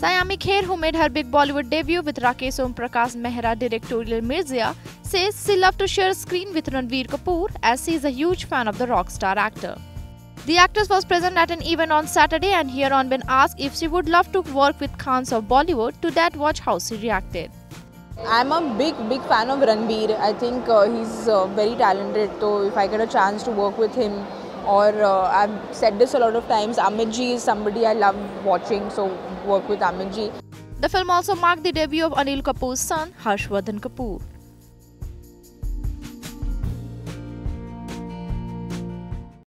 Saiyami Kher, who made her big Bollywood debut with Rakeysh Omprakash Mehra directorial Mirzya, says she loved to share a screen with Ranbir Kapoor as she is a huge fan of the Rockstar actor. The actress was present at an event on Saturday and here on been asked if she would love to work with Khans of Bollywood. To that, watch how she reacted. I'm a big, big fan of Ranbir. I think uh, he's uh, very talented. So if I get a chance to work with him, or uh, I've said this a lot of times, Amit Ji is somebody I love watching. So work with Amit Ji. The film also marked the debut of Anil Kapoor's son, Harshvardhan Kapoor.